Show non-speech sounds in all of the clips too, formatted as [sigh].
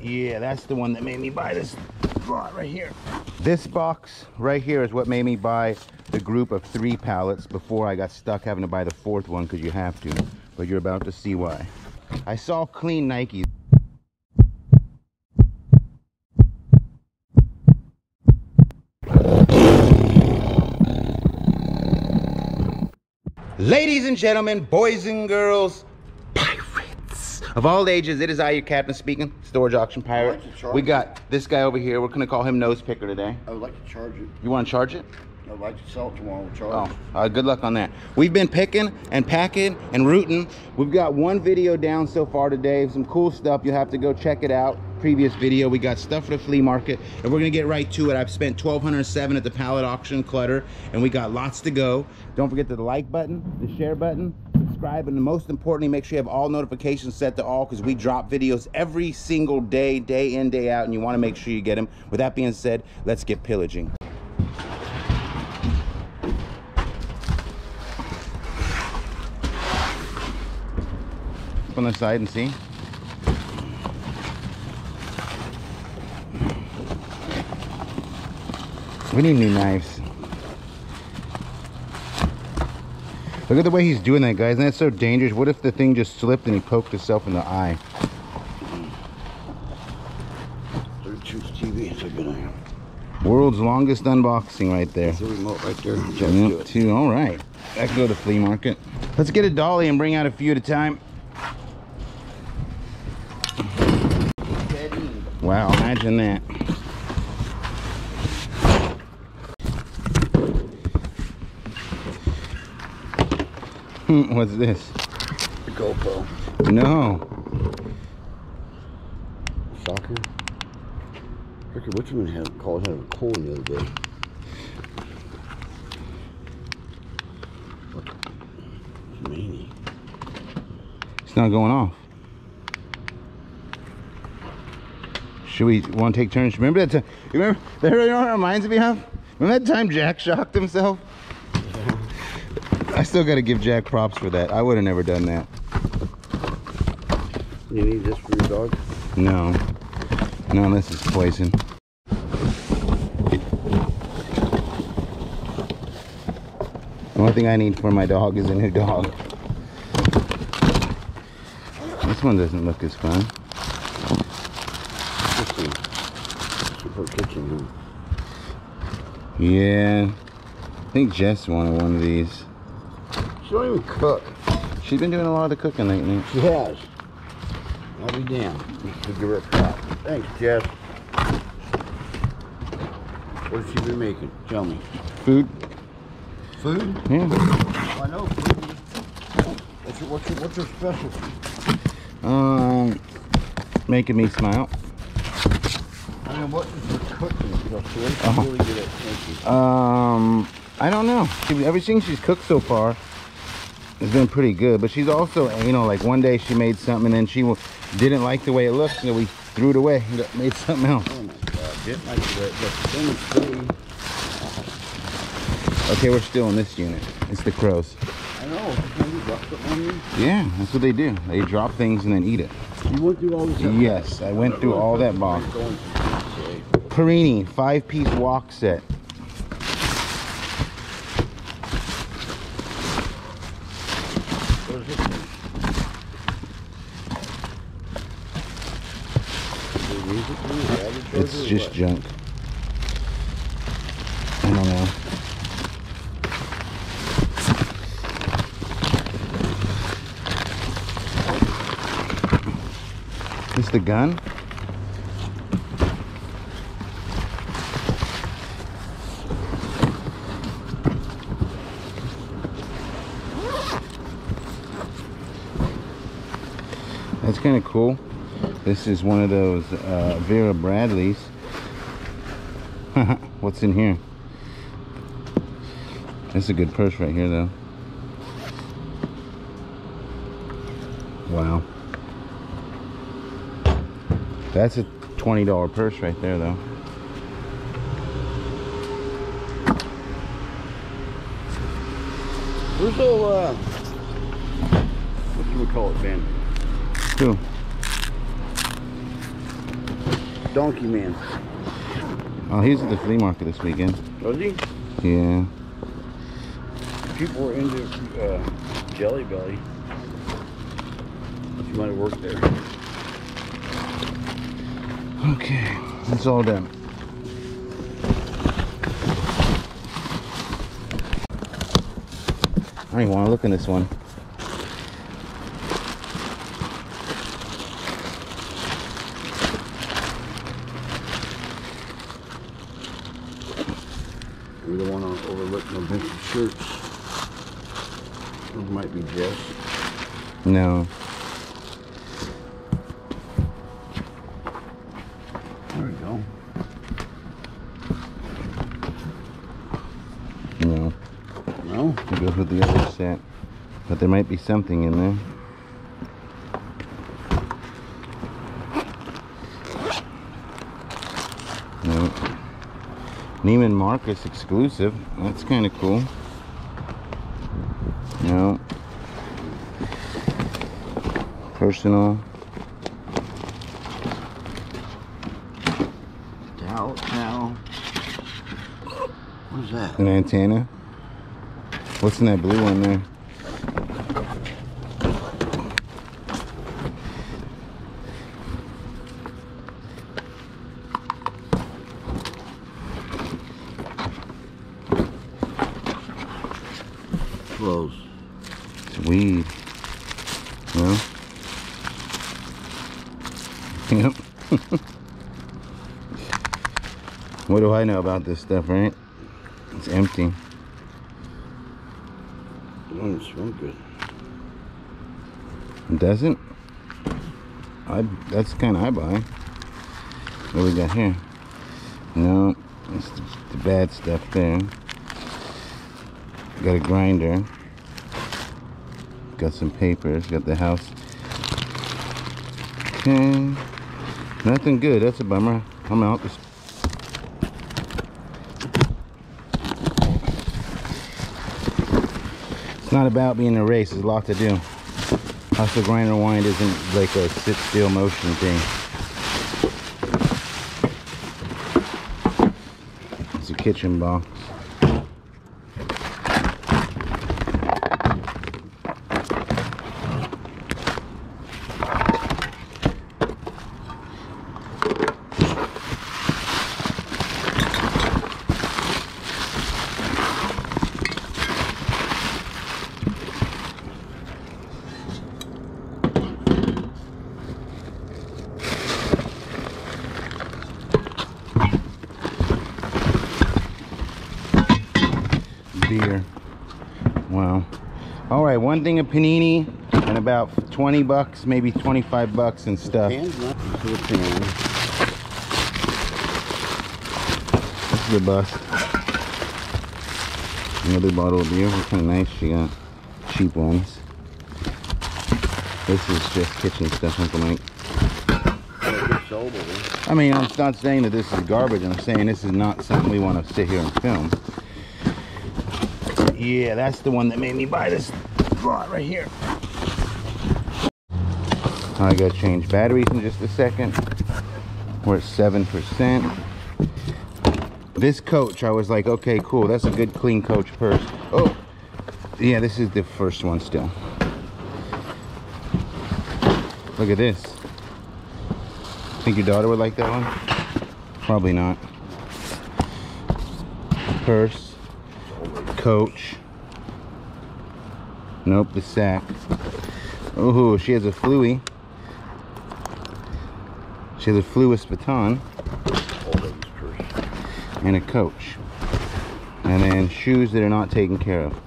Yeah, that's the one that made me buy this lot right here. This box right here is what made me buy the group of three pallets before I got stuck having to buy the fourth one because you have to. But you're about to see why. I saw clean Nikes. Ladies and gentlemen, boys and girls, of all ages, it is I, your captain speaking, storage auction pirate. like We got this guy over here. We're gonna call him Nose Picker today. I would like to charge it. You want to charge it? I'd like to sell it tomorrow. Oh, Charge. uh, good luck on that. We've been picking and packing and rooting. We've got one video down so far today. Some cool stuff. You'll have to go check it out. Previous video, we got stuff for the flea market, and we're gonna get right to it. I've spent 1,207 at the pallet auction clutter, and we got lots to go. Don't forget the like button, the share button, subscribe, and most importantly, make sure you have all notifications set to all because we drop videos every single day, day in, day out, and you want to make sure you get them. With that being said, let's get pillaging. On the side and see. We need new knives. Look at the way he's doing that, guys. And that's so dangerous. What if the thing just slipped and he poked himself in the eye? 32 TV. It's a good. World's longest unboxing right there. There's the remote right there. Yep, two. All right. I can go to the flea market. Let's get a dolly and bring out a few at a time. Wow, imagine that. Hmm, [laughs] What's this? The GoPro. No. Soccer. Ricky Richmond had called him a cold the other day. It's meanie. It's not going off. Should we want to take turns? Remember that time? You remember that you know what it reminds me of? Remember that time Jack shocked himself? I still got to give Jack props for that. I would have never done that. You need this for your dog? No. No, this is poison. The only thing I need for my dog is a new dog. This one doesn't look as fun. Kitchen. Huh? Yeah. I think Jess wanted one of these. She don't even cook. She's been doing a lot of the cooking lately. She has. I'll be damned. Give her a clap. Thanks, Jess. What has she been making? Tell me. Food? Food? Yeah. I know food. What's your, what's your, what's your specialty? Um, making me smile. I mean, what is her cooking? You know, so she's Oh. really good at cooking. Um, I don't know. Everything she's cooked so far has been pretty good. But she's also, you know, like one day she made something and then she didn't like the way it looked, so we threw it away and made something else. Oh my god, didn't like the the thing is pretty. Okay, we're still in this unit. It's the crows. I know. Can you drop on me? Yeah, that's what they do. They drop things and then eat it. You went through all this. Yes, I went through all that box. Perini five-piece wok set. What is this thing? Is there music in it? Battery charger It's or just what? junk. I don't know. Is the gun? That's kind of cool. This is one of those uh, Vera Bradleys. [laughs] What's in here? That's a good purse right here, though. Wow. That's a $20 purse right there, though. Where's the, uh, what do we call it, Ben? Cool. Donkey Man. Oh, he's at the flea market this weekend. Was he? Yeah. People were into uh, Jelly Belly. She might have worked there. Okay, that's all done. I don't even want to look in this one. We don't want to overlook no vintage shirts. Those might be Jess. No. There we go. No. No? It goes with the other set. But there might be something in there. No. Neiman Marcus exclusive. That's kind of cool. No. Personal. Towel, towel. What is that? An antenna. What's in that blue one there? Close. It's weed. No? Yep. what do I know about this stuff, right? It's empty. It don't smell good. It doesn't? I that's the kind I buy. What we got here? No, it's the, the bad stuff there. Got a grinder. Got some papers. Got the house. Okay. Nothing good. That's a bummer. I'm out. It's not about being a race. There's a lot to do. Hustle grind rewind isn't like a sit still motion thing. It's a kitchen box. beer. Wow. All right, one thing of panini and about 20 bucks, maybe 25 bucks and stuff. Pan's not to the pan. This is the bust. Another bottle of beer. What kind of nice she got? Cheap ones. This is just kitchen stuff, Uncle Mike. Yeah, good sold over. I mean, I'm not saying that this is garbage. I'm saying this is not something we want to sit here and film. Yeah, that's the one that made me buy this right here. I gotta change batteries in just a second. We're at 7%. This coach, I was like, okay, cool. That's a good clean coach purse. Oh, yeah, this is the first one still. Look at this. Think your daughter would like that one? Probably not. Purse. Coach. Nope, the sack. Oh, she has a fluey. She has a fluous baton and a coach. And then shoes that are not taken care of.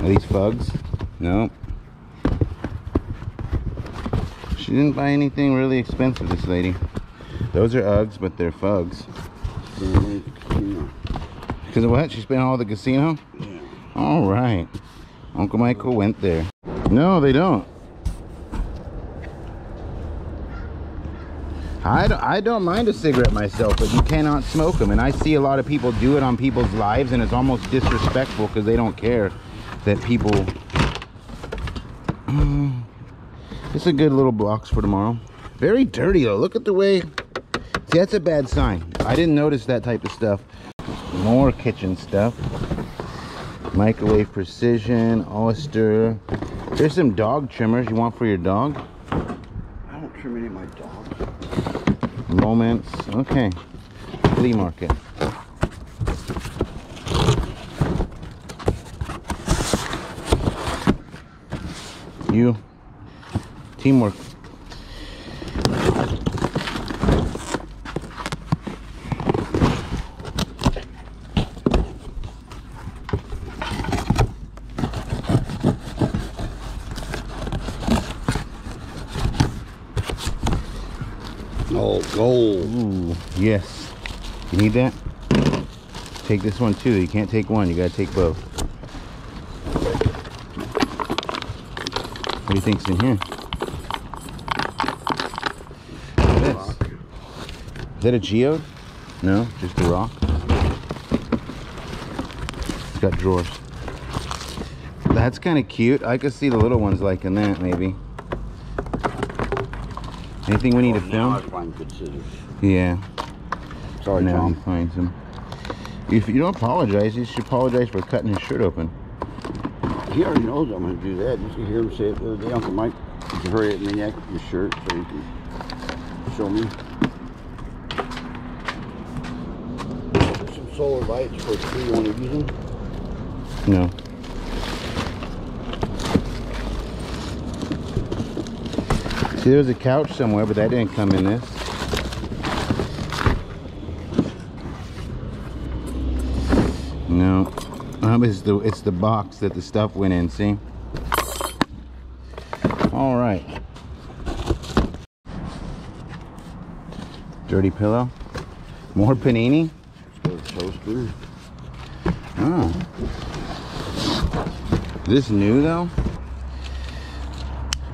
Are these fugs? Nope. She didn't buy anything really expensive, this lady. Those are Uggs, but they're fugs. Because of what? She spent all the casino? Yeah. All right. Uncle Michael went there. No, they don't. I don't, I don't mind a cigarette myself, but you cannot smoke them. And I see a lot of people do it on people's lives, and it's almost disrespectful because they don't care that people. Mm, it's a good little box for tomorrow. Very dirty though. Look at the way See, that's a bad sign. I didn't notice that type of stuff. More kitchen stuff. Microwave precision, oyster. There's some dog trimmers you want for your dog. I don't trim any of my dogs. Moments. Okay. Flea market. You. Teamwork. Oh, gold. Ooh, yes. You need that? Take this one too. You can't take one. You gotta take both. What do you think's in here? What's this? Is that a geode? No, just a rock. It's got drawers. That's kind of cute. I could see the little ones liking that, maybe. Anything we need to Oh, I film? Find good scissors. Yeah. Sorry, now he Tom. finds them. If you don't apologize, you should apologize for cutting his shirt open. He already knows I'm going to do that. Did you hear him say it the other day, Uncle Mike? Did you hurry up, maniac, your shirt so you can show me? There's Some solar lights for free. You want to use them? No. See, there was a couch somewhere, but that didn't come in this. Um, it's the it's the box that the stuff went in. See. All right. Dirty pillow. More panini. Toaster. Oh. This new though?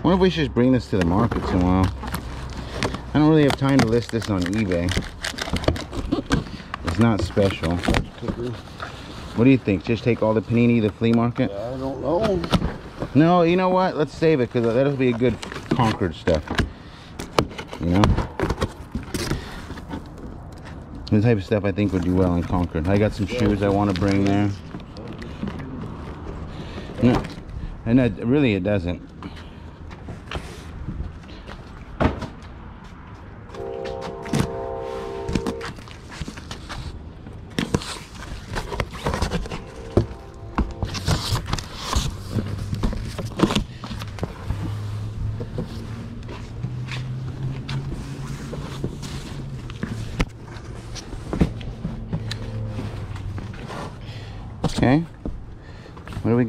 wonder if we should just bring this to the market tomorrow. I don't really have time to list this on eBay. It's not special. What do you think? Just take all the panini the flea market? I don't know. No, you know what? Let's save it because that'll be a good Concord stuff. You know? The type of stuff I think would do well in Concord. I got some shoes I want to bring there. No, and that, really it doesn't.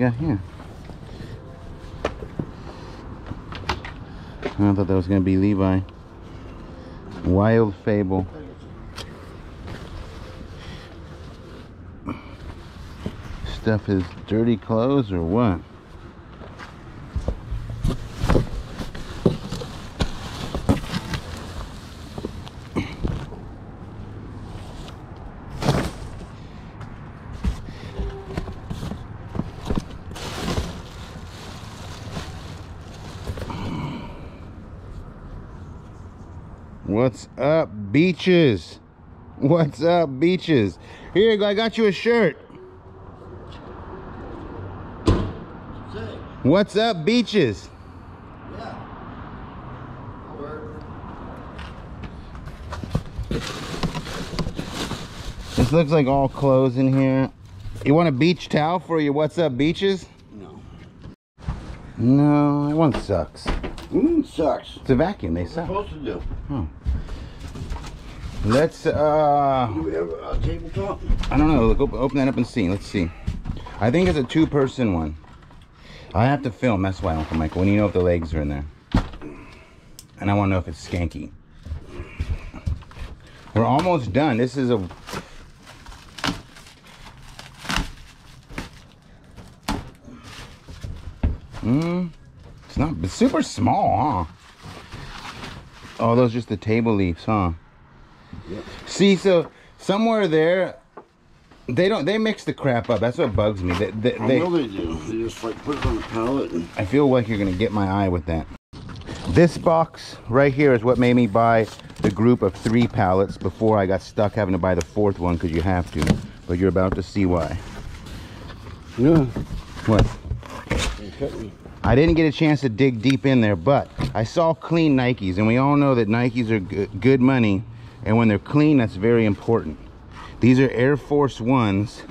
Got here? I thought that was gonna be Levi. Wild Fable. Stuff is dirty clothes or what? What's up, beaches? What's up, beaches? Here, I got you a shirt. What's up, beaches? yeah. This looks like all clothes in here. You want a beach towel for your What's Up Beaches? No. No, that one sucks. Mmm, sucks. It's a vacuum, they What's suck. supposed to do? Let's, uh, Do we have a tabletop? I don't know. Look, op- open that up and see. Let's see. I think it's a two-person one. I have to film. That's why, Uncle Michael. When you know if the legs are in there, and I want to know if it's skanky. We're almost done. This is a. Hmm. It's not. It's super small, huh? Oh, those are just the table leaves, huh? Yep. See, so somewhere there, they don't. They mix the crap up. That's what bugs me. They, they, I know they do. They just like put it on the pallet and I feel like you're gonna get my eye with that. This box right here is what made me buy the group of three pallets before I got stuck having to buy the fourth one because you have to. But you're about to see why. Yeah. What? They cut me. I didn't get a chance to dig deep in there, but I saw clean Nikes, and we all know that Nikes are good money, and when they're clean, that's very important. These are Air Force Ones,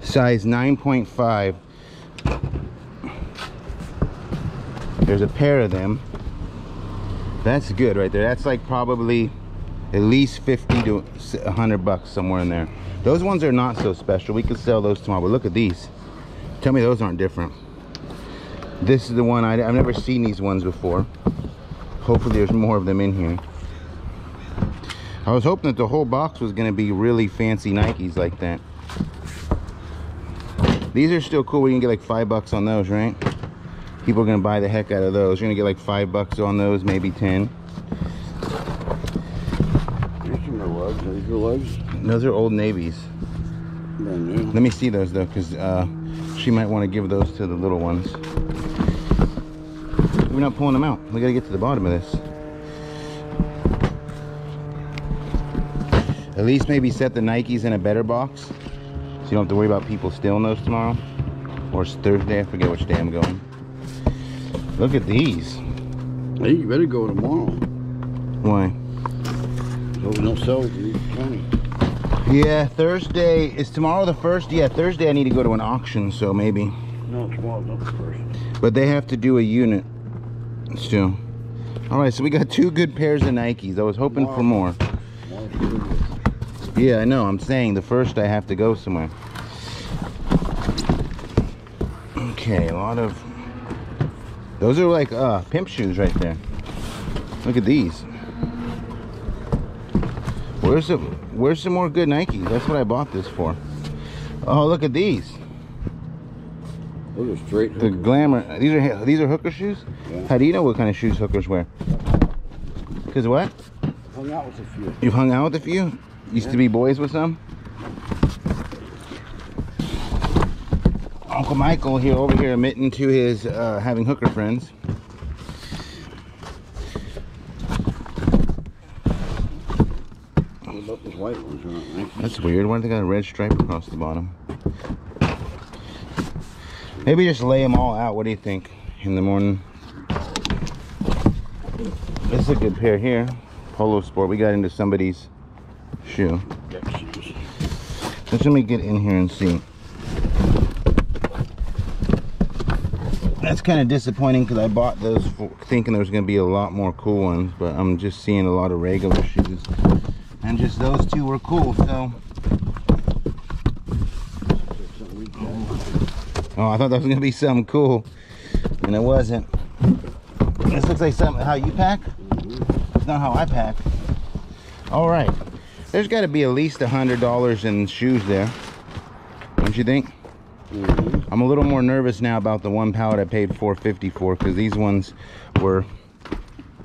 size 9.5. There's a pair of them. That's good right there. That's like probably at least 50 to 100 bucks somewhere in there. Those ones are not so special. We could sell those tomorrow, but look at these. Tell me those aren't different. This is the one, I, I've never seen these ones before. Hopefully there's more of them in here. I was hoping that the whole box was gonna be really fancy Nikes like that. These are still cool. We can get like five bucks on those, right? People are gonna buy the heck out of those. You're gonna get like five bucks on those, maybe 10. Here's some more lugs. Are these your lugs? Those are old navies. Let me see those though, because uh, she might want to give those to the little ones. We're not pulling them out. We gotta get to the bottom of this. At least maybe set the Nikes in a better box. So you don't have to worry about people stealing those tomorrow. Or it's Thursday, I forget which day I'm going. Look at these. Hey, you better go tomorrow. Why? So we don't sell it to East County. Yeah, Thursday. Is tomorrow the first? Yeah, Thursday I need to go to an auction, so maybe. No, tomorrow's not the first. But they have to do a unit still. All right, so we got two good pairs of Nikes. I was hoping for more. Yeah, I know. I'm saying the first I have to go somewhere. Okay, a lot of those are like uh pimp shoes right there. Look at these. Where's some where's some more good Nikes? That's what I bought this for. Oh, look at these. Those are straight. The glamour. These are these are hooker shoes. Yeah. How do you know what kind of shoes hookers wear? Cause what? Hung out with a few. You've hung out with a few. Used to be boys with some. Uncle Michael here over here admitting to his uh, having hooker friends. What about these white ones? They're not nice. That's weird. Why do they got a red stripe across the bottom? Maybe just lay them all out. What do you think? In the morning. This is a good pair here. Polo Sport. We got into somebody's shoe. Let's let me get in here and see. That's kind of disappointing because I bought those thinking there was going to be a lot more cool ones, but I'm just seeing a lot of regular shoes. And just those two were cool, so. Oh, I thought that was going to be something cool, and it wasn't. This looks like something how you pack. It's not how I pack. All right, there's got to be at least a hundred dollars in shoes there. Don't you think? Mhm. I'm a little more nervous now about the one pallet I paid 450 for because these ones were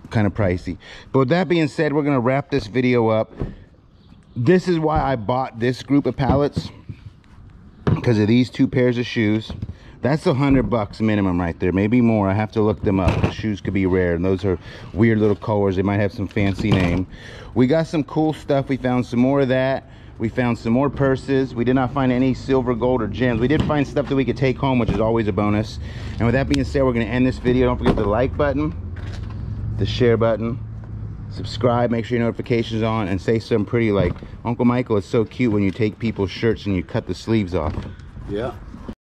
kind of pricey. But with that being said, we're gonna wrap this video up. This is why I bought this group of pallets because of these two pairs of shoes. That's a hundred bucks minimum right there, maybe more. I have to look them up. The shoes could be rare, and those are weird little colors. They might have some fancy name. We got some cool stuff. We found some more of that. We found some more purses. We did not find any silver, gold, or gems. We did find stuff that we could take home, which is always a bonus. And with that being said, we're gonna end this video. Don't forget the like button, the share button, subscribe, make sure your notifications on, and say something pretty like, Uncle Michael is so cute when you take people's shirts and you cut the sleeves off. Yeah.